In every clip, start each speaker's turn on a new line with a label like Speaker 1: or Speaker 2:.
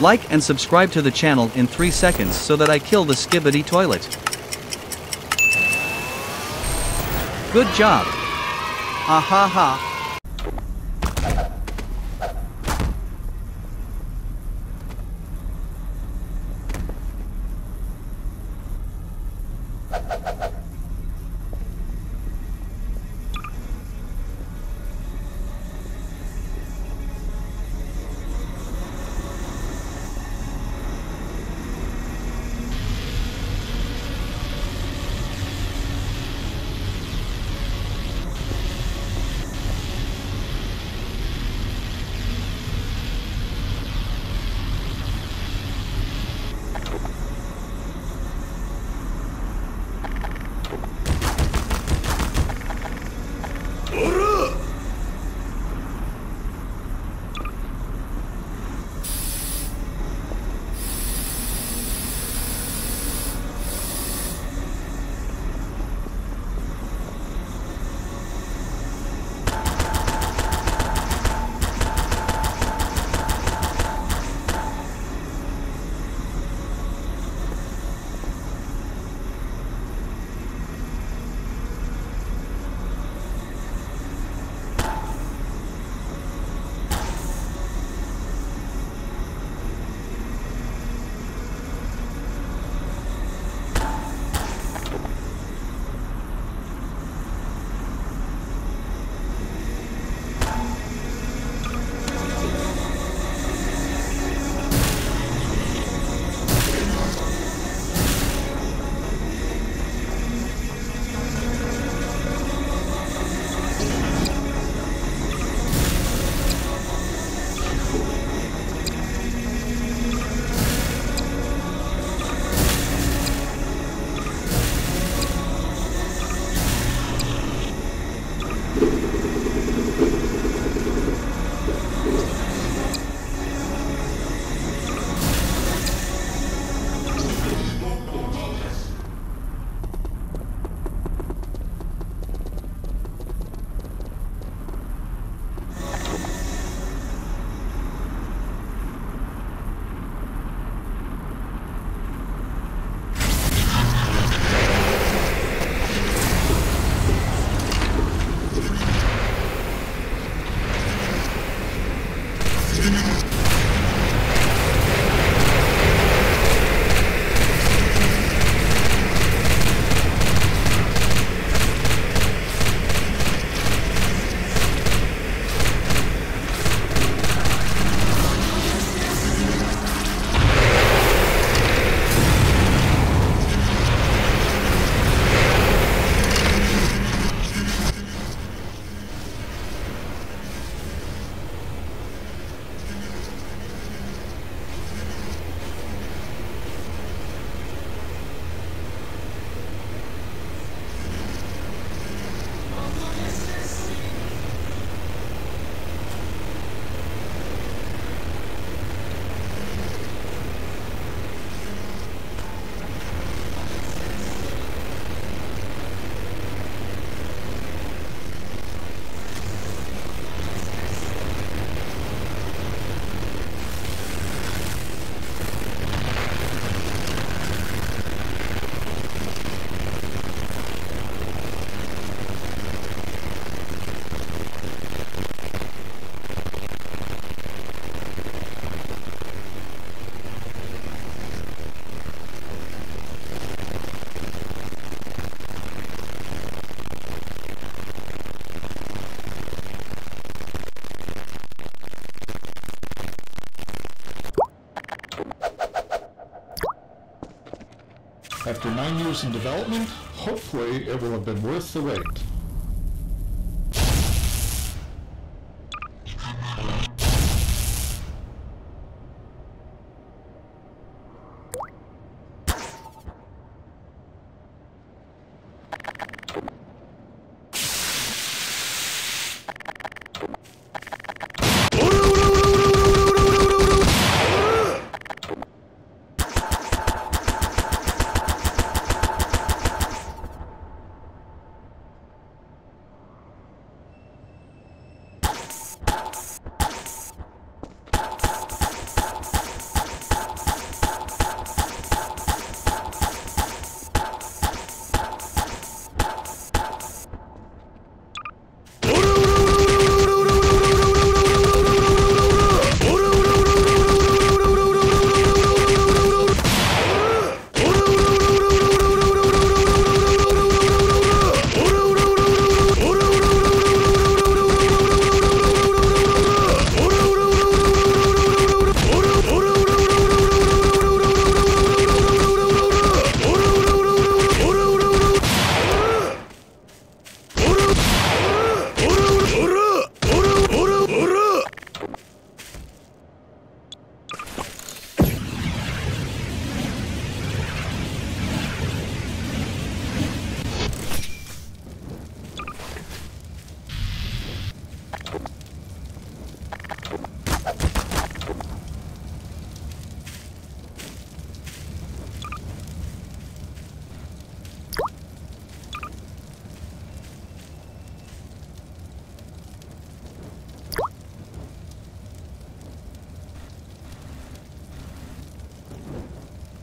Speaker 1: Like and subscribe to the channel in 3 seconds so that I kill the skibidi toilet. Good job. Ah ha ha ha.
Speaker 2: After nine years in development, hopefully it will have been worth the wait.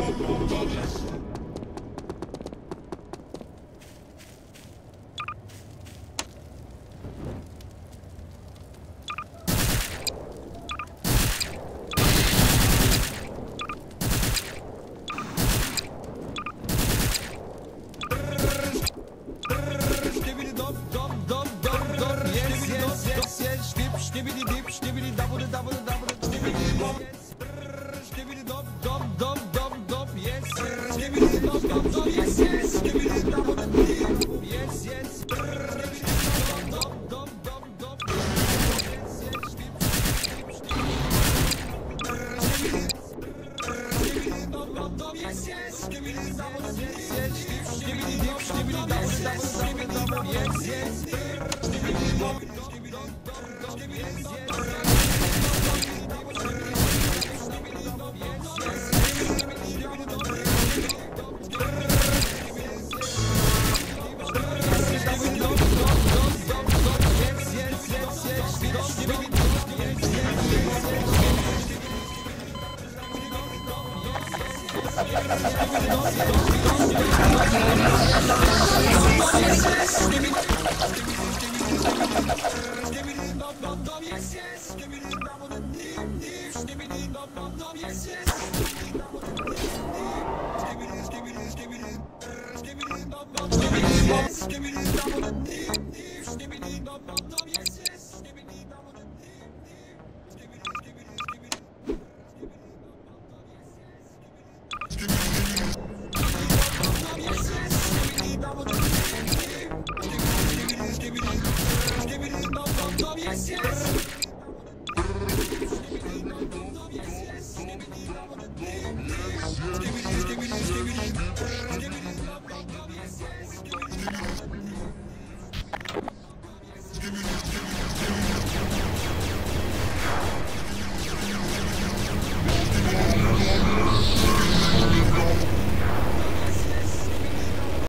Speaker 1: Shtibidi yes yes yes Give me